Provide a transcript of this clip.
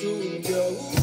主角